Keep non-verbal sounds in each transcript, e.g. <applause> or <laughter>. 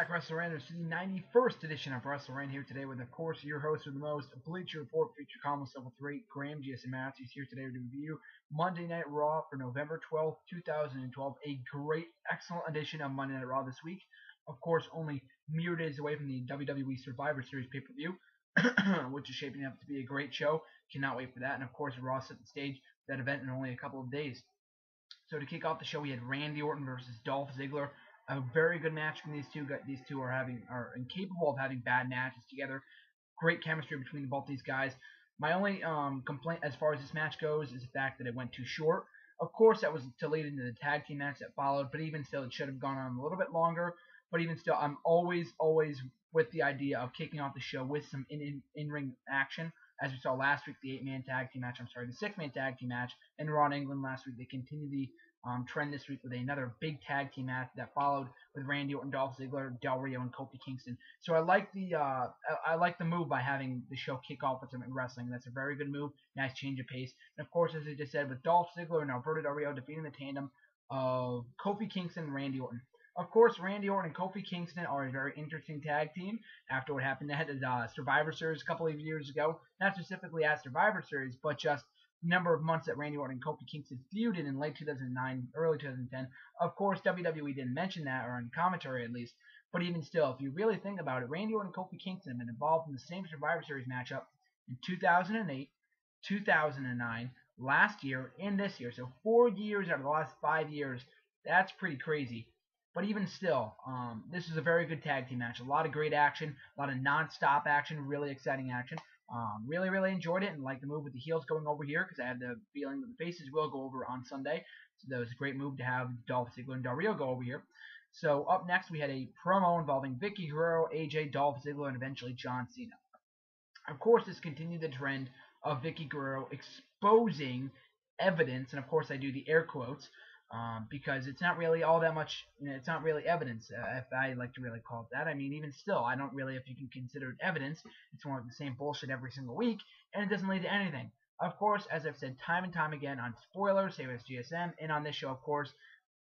back, WrestleRanders, to the 91st edition of WrestleRant here today with, of course, your host with the most, Bleacher Report feature columnist level 3, Graham GSM Matthews here today to review Monday Night Raw for November 12th, 2012. A great, excellent edition of Monday Night Raw this week. Of course, only mere days away from the WWE Survivor Series pay-per-view, <clears throat> which is shaping up to be a great show. Cannot wait for that. And, of course, Raw set the stage for that event in only a couple of days. So to kick off the show, we had Randy Orton versus Dolph Ziggler a very good match from these two. These two are having are incapable of having bad matches together. Great chemistry between both these guys. My only um, complaint as far as this match goes is the fact that it went too short. Of course, that was to lead into the tag team match that followed, but even still, it should have gone on a little bit longer. But even still, I'm always, always with the idea of kicking off the show with some in, in, in-ring action. As we saw last week, the eight-man tag team match, I'm sorry, the six-man tag team match in Raw in England last week. They continue the um, trend this week with another big tag team match that followed with Randy Orton, Dolph Ziggler, Del Rio, and Kofi Kingston. So I like the uh, I, like the move by having the show kick off with some wrestling. That's a very good move. Nice change of pace. And of course, as I just said, with Dolph Ziggler and Alberto Del Rio defeating the tandem of Kofi Kingston and Randy Orton. Of course, Randy Orton and Kofi Kingston are a very interesting tag team after what happened at the uh, Survivor Series a couple of years ago. Not specifically at Survivor Series, but just number of months that Randy Orton and Kofi Kingston feuded in late 2009, early 2010. Of course, WWE didn't mention that, or in commentary at least. But even still, if you really think about it, Randy Orton and Kofi Kingston have been involved in the same Survivor Series matchup in 2008, 2009, last year, and this year. So four years out of the last five years. That's pretty crazy. But even still, um, this is a very good tag team match. A lot of great action, a lot of non-stop action, really exciting action. Um, really, really enjoyed it and like the move with the heels going over here because I had the feeling that the faces will go over on Sunday. So that was a great move to have Dolph Ziggler and Del Rio go over here. So up next we had a promo involving Vickie Guerrero, AJ, Dolph Ziggler, and eventually John Cena. Of course, this continued the trend of Vickie Guerrero exposing evidence, and of course I do the air quotes, um, because it's not really all that much. You know, it's not really evidence, uh, if I like to really call it that. I mean, even still, I don't really, if you can consider it evidence, it's more of the same bullshit every single week, and it doesn't lead to anything. Of course, as I've said time and time again on spoilers, Save Us GSM, and on this show, of course,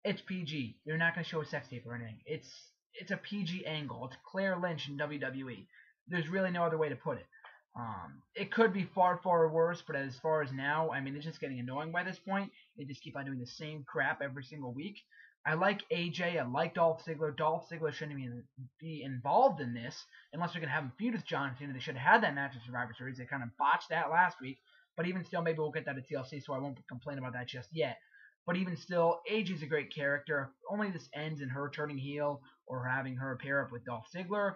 it's PG. You're not going to show a sex tape or anything. It's it's a PG angle. It's Claire Lynch in WWE. There's really no other way to put it. Um, it could be far, far worse, but as far as now, I mean, it's just getting annoying by this point. They just keep on doing the same crap every single week. I like AJ. I like Dolph Ziggler. Dolph Ziggler shouldn't even be involved in this unless they're going to have him feud with John Cena. They should have had that match at Survivor Series. They kind of botched that last week. But even still, maybe we'll get that at TLC, so I won't complain about that just yet. But even still, AJ is a great character. If only this ends in her turning heel or having her pair up with Dolph Ziggler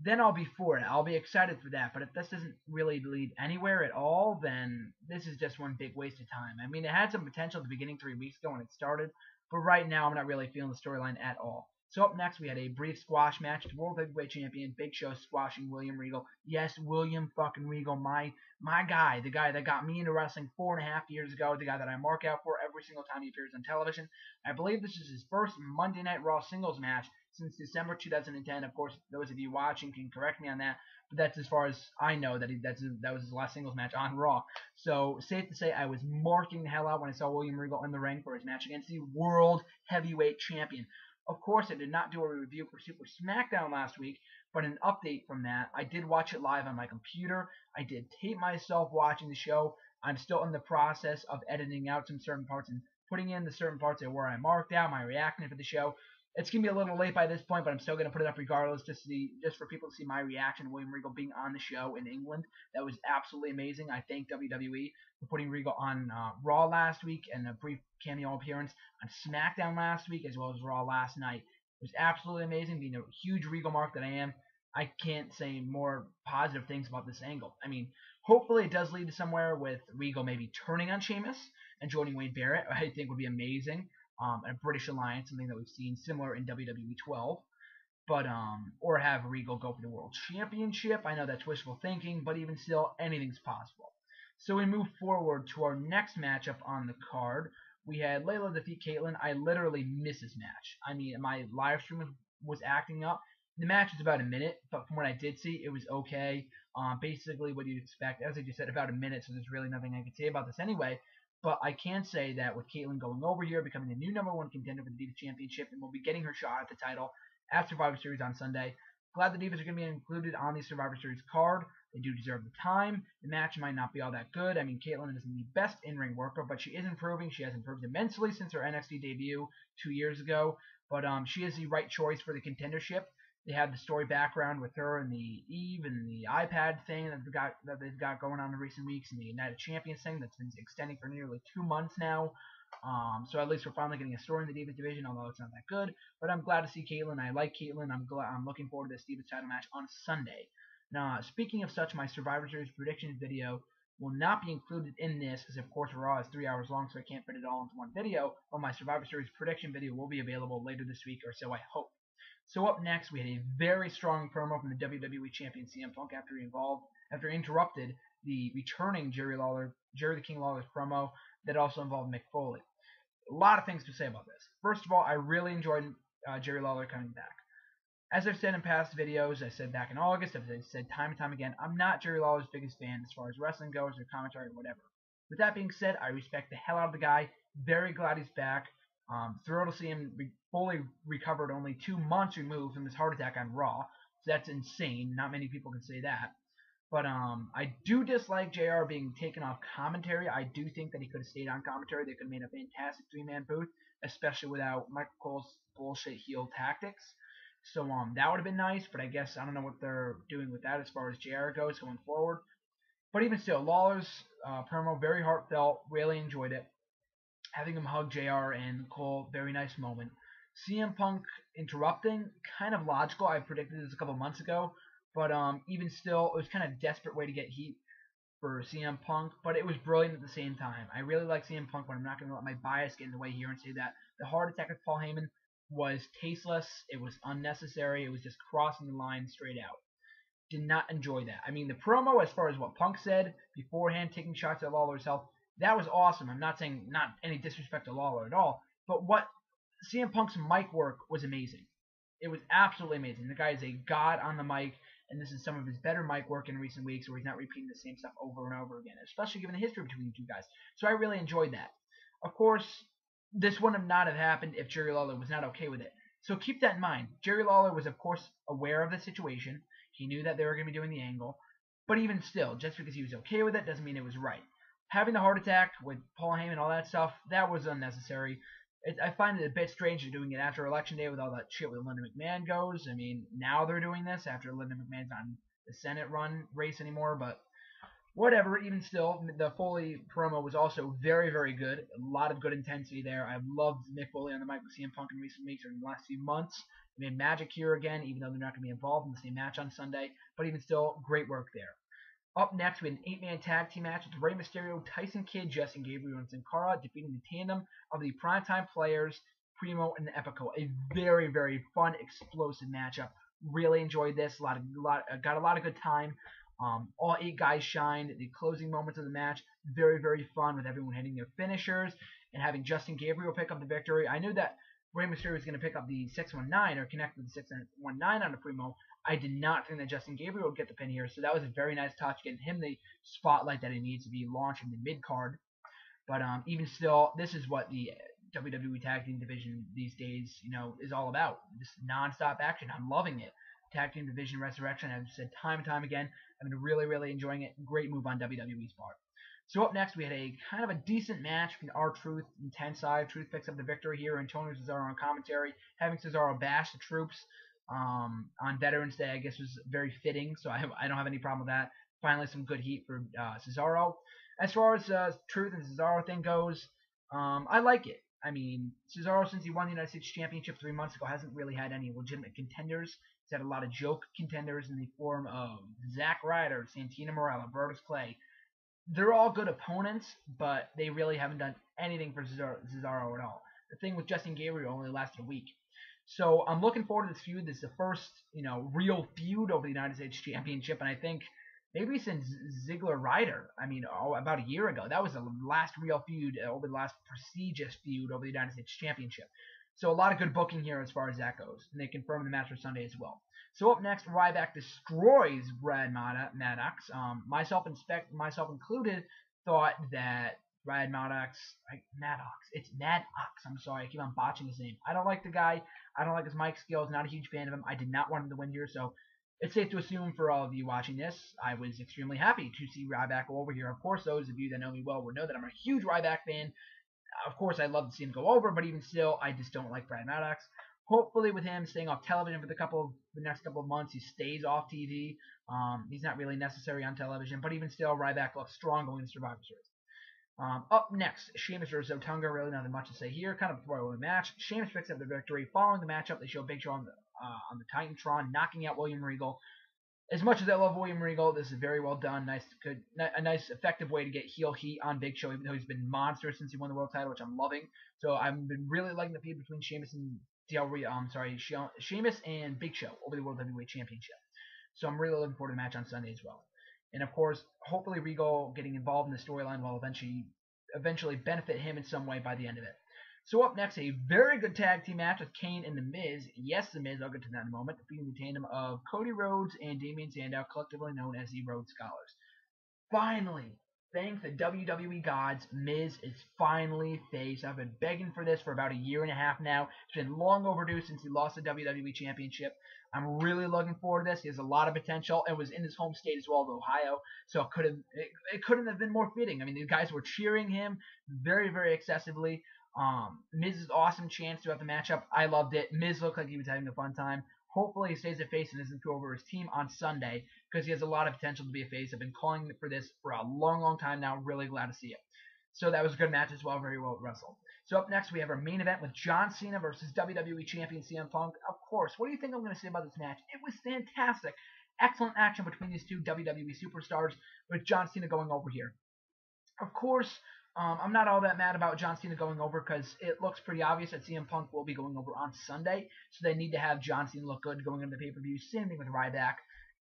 then I'll be for it. I'll be excited for that. But if this doesn't really lead anywhere at all, then this is just one big waste of time. I mean, it had some potential at the beginning three weeks ago when it started, but right now I'm not really feeling the storyline at all. So up next we had a brief squash match. The World Heavyweight Champion Big Show squashing William Regal. Yes, William fucking Regal, my my guy, the guy that got me into wrestling four and a half years ago, the guy that I mark out for every single time he appears on television. I believe this is his first Monday Night Raw singles match since December 2010. Of course, those of you watching can correct me on that, but that's as far as I know that he, that's that was his last singles match on Raw. So safe to say, I was marking the hell out when I saw William Regal in the ring for his match against the World Heavyweight Champion. Of course, I did not do a review for Super SmackDown last week, but an update from that. I did watch it live on my computer. I did tape myself watching the show. I'm still in the process of editing out some certain parts and putting in the certain parts where I marked out my reaction for the show. It's gonna be a little late by this point, but I'm still gonna put it up regardless, just to see, just for people to see my reaction to William Regal being on the show in England. That was absolutely amazing. I thank WWE for putting Regal on uh, Raw last week and a brief cameo appearance on SmackDown last week, as well as Raw last night. It was absolutely amazing. Being a huge Regal mark that I am, I can't say more positive things about this angle. I mean, hopefully it does lead to somewhere with Regal maybe turning on Sheamus and joining Wade Barrett. <laughs> I think would be amazing um, a British alliance, something that we've seen similar in WWE 12. But um, or have Regal go for the World Championship. I know that's wishful thinking, but even still, anything's possible. So we move forward to our next matchup on the card. We had Layla defeat Kaitlyn. I literally missed this match. I mean, my live stream was acting up. The match was about a minute, but from what I did see, it was okay. Um, basically, what you'd expect, as I just said, about a minute. So there's really nothing I could say about this anyway. But I can say that with Kaitlyn going over here, becoming the new number one contender for the Divas Championship, and will be getting her shot at the title at Survivor Series on Sunday. Glad the Divas are going to be included on the Survivor Series card. They do deserve the time. The match might not be all that good. I mean, Kaitlyn isn't the best in-ring worker, but she is improving. She has improved immensely since her NXT debut two years ago. But um, she is the right choice for the contendership. They had the story background with her and the Eve and the iPad thing that they've got that they've got going on in recent weeks, and the United Champions thing that's been extending for nearly two months now. Um, so at least we're finally getting a story in the Divas division, although it's not that good. But I'm glad to see Kaitlyn. I like Kaitlyn. I'm glad. I'm looking forward to this Divas title match on Sunday. Now, speaking of such, my Survivor Series predictions video will not be included in this because, of course, Raw is three hours long, so I can't fit it all into one video. But my Survivor Series prediction video will be available later this week, or so I hope. So up next, we had a very strong promo from the WWE Champion CM Punk after he involved, after he interrupted the returning Jerry Lawler, Jerry the King Lawler's promo that also involved Mick Foley. A lot of things to say about this. First of all, I really enjoyed uh, Jerry Lawler coming back. As I've said in past videos, I said back in August, I've said time and time again, I'm not Jerry Lawler's biggest fan as far as wrestling goes or commentary or whatever. With that being said, I respect the hell out of the guy. Very glad he's back. Um, thrilled to see him fully recovered, only two months removed from his heart attack on Raw. So that's insane. Not many people can say that. But um, I do dislike JR being taken off commentary. I do think that he could have stayed on commentary. They could have made a fantastic three-man booth, especially without Michael Cole's bullshit heel tactics. So um, that would have been nice. But I guess I don't know what they're doing with that as far as JR goes going forward. But even still, Lawler's uh, promo very heartfelt. Really enjoyed it. Having him hug JR and Cole, very nice moment. CM Punk interrupting, kind of logical. I predicted this a couple months ago, but um, even still, it was kind of a desperate way to get heat for CM Punk, but it was brilliant at the same time. I really like CM Punk, but I'm not going to let my bias get in the way here and say that the heart attack of Paul Heyman was tasteless. It was unnecessary. It was just crossing the line straight out. Did not enjoy that. I mean, the promo, as far as what Punk said beforehand, taking shots at Lawler's health, that was awesome. I'm not saying not any disrespect to Lawler at all, but what CM Punk's mic work was amazing. It was absolutely amazing. The guy is a god on the mic, and this is some of his better mic work in recent weeks where he's not repeating the same stuff over and over again, especially given the history between the two guys. So I really enjoyed that. Of course, this would have not have happened if Jerry Lawler was not okay with it. So keep that in mind. Jerry Lawler was, of course, aware of the situation. He knew that they were going to be doing the angle. But even still, just because he was okay with it doesn't mean it was right. Having the heart attack with Paul Heyman and all that stuff, that was unnecessary it, I find it a bit strange they're doing it after election day with all that shit with Linda McMahon goes. I mean, now they're doing this after Linda McMahon's on the Senate run race anymore, but whatever. Even still, the Foley promo was also very, very good. A lot of good intensity there. I've loved Mick Foley on the mic with CM Punk in recent weeks or in the last few months. They made magic here again, even though they're not going to be involved in the same match on Sunday. But even still, great work there. Up next, we had an eight-man tag team match with Rey Mysterio, Tyson Kidd, Justin Gabriel, and Sin Cara defeating the tandem of the primetime players, Primo and Epico. A very, very fun, explosive matchup. Really enjoyed this. A lot of, lot, uh, got a lot of good time. Um, all eight guys shined. The closing moments of the match, very, very fun with everyone hitting their finishers and having Justin Gabriel pick up the victory. I knew that Rey Mysterio was going to pick up the 619 or connect with the 619 on the Primo. I did not think that Justin Gabriel would get the pin here, so that was a very nice touch, getting him the spotlight that he needs to be launching the mid card. But um, even still, this is what the WWE Tag Team Division these days, you know, is all about. This non-stop action. I'm loving it. Tag Team Division Resurrection. I've said time and time again. I've been really, really enjoying it. Great move on WWE's part. So up next, we had a kind of a decent match between R-Truth and Tensai. Truth picks up the victory here, and Tony Cesaro on commentary, having Cesaro bash the troops um, on Veterans Day, I guess was very fitting. So I, have, I don't have any problem with that. Finally, some good heat for uh, Cesaro. As far as uh, Truth and Cesaro thing goes, um, I like it. I mean, Cesaro, since he won the United States Championship three months ago, hasn't really had any legitimate contenders. He's had a lot of joke contenders in the form of Zack Ryder, Santino Marella, Brodus Clay. They're all good opponents, but they really haven't done anything for Cesaro, Cesaro at all. The thing with Justin Gabriel only lasted a week. So I'm looking forward to this feud. This is the first, you know, real feud over the United States Championship, and I think maybe since Ziggler Ryder. I mean, oh, about a year ago, that was the last real feud over the last prestigious feud over the United States Championship. So a lot of good booking here as far as that goes, and they confirm the match for Sunday as well. So up next, Ryback destroys Brad Maddox. Um, myself, inspect, myself included, thought that Ryan Maddox, Maddox. It's Maddox. I'm sorry, I keep on botching his name. I don't like the guy. I don't like his mic skills. Not a huge fan of him. I did not want him to win here, so it's safe to assume for all of you watching this, I was extremely happy to see Ryback over here. Of course, those of you that know me well will know that I'm a huge Ryback fan. Of course, I'd love to see him go over, but even still, I just don't like Brad Maddox. Hopefully, with him staying off television for the couple of, the next couple of months, he stays off TV. Um, he's not really necessary on television, but even still, Ryback looks strong going into Survivor Series. Um, up next, Sheamus versus Otunga. Really nothing much to say here. Kind of a throwaway match. Sheamus picks up the victory. Following the matchup, they show Big Show on the uh, on the Titantron, knocking out William Regal. As much as I love William Regal, this is very well done. Nice, good, a nice, effective way to get heel heat on Big Show, even though he's been monster since he won the world title, which I'm loving. So I've been really liking the feud between Sheamus and Del Rio. I'm um, sorry, Sheamus and Big Show over the World Heavyweight Championship. So I'm really looking forward to the match on Sunday as well. And of course, hopefully Regal getting involved in the storyline will eventually eventually benefit him in some way by the end of it. So up next, a very good tag team match with Kane and The Miz. Yes, The Miz, I'll get to that in a moment, defeating the tandem of Cody Rhodes and Damien Sandow, collectively known as the Rhodes Scholars. Finally, thank the WWE gods, Miz is finally face. I've been begging for this for about a year and a half now. It's been long overdue since he lost the WWE Championship. I'm really looking forward to this. He has a lot of potential and was in his home state as well Ohio, so it could have it, it couldn't have been more fitting. I mean, the guys were cheering him very, very excessively. Um, Miz's awesome chance throughout the matchup. I loved it. Miz looked like he was having a fun time. Hopefully he stays a face and doesn't go over his team on Sunday because he has a lot of potential to be a face. I've been calling for this for a long, long time now. Really glad to see it. So that was a good match as well. Very well wrestled. So up next we have our main event with John Cena versus WWE Champion CM Punk. Of course, what do you think I'm going to say about this match? It was fantastic. Excellent action between these two WWE superstars with John Cena going over here. Of course, um, I'm not all that mad about John Cena going over because it looks pretty obvious that CM Punk will be going over on Sunday, so they need to have John Cena look good going into the pay-per-view. Same thing with Ryback.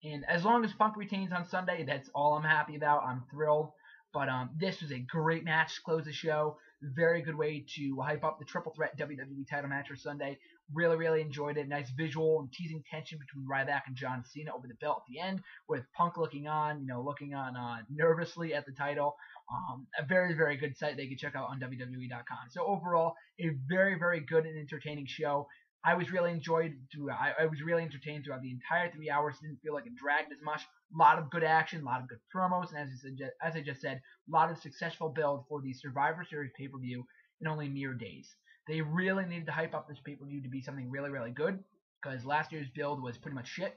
And as long as Punk retains on Sunday, that's all I'm happy about. I'm thrilled. But um, this was a great match to close the show. Very good way to hype up the triple threat WWE title match for Sunday. Really, really enjoyed it. Nice visual and teasing tension between Ryback and John Cena over the belt at the end, with Punk looking on, you know, looking on uh, nervously at the title. Um, a very, very good site they can check out on WWE.com. So overall, a very, very good and entertaining show. I was really enjoyed. Through, I, I was really entertained throughout the entire three hours. Didn't feel like it dragged as much. A lot of good action, a lot of good promos, and as I, said, as I just said, a lot of successful build for the Survivor Series pay-per-view in only mere days. They really needed to hype up this pay-per-view to be something really, really good because last year's build was pretty much shit,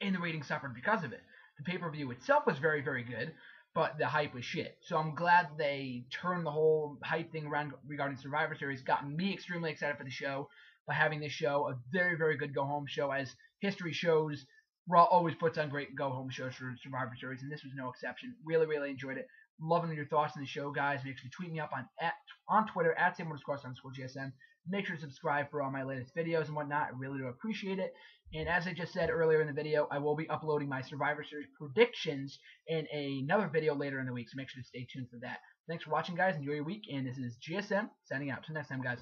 and the ratings suffered because of it. The pay-per-view itself was very, very good, but the hype was shit. So I'm glad they turned the whole hype thing around regarding Survivor Series. Got me extremely excited for the show by having this show a very, very good go home show. As history shows, Raw always puts on great go home shows for Survivor Series, and this was no exception. Really, really enjoyed it. Loving your thoughts on the show, guys. Make sure to tweet me up on at, on Twitter at same underscore underscore GSM. Make sure to subscribe for all my latest videos and whatnot. I really do appreciate it. And as I just said earlier in the video, I will be uploading my Survivor Series predictions in another video later in the week, so make sure to stay tuned for that. Thanks for watching, guys. Enjoy your week, and this is GSM signing out. Till next time, guys.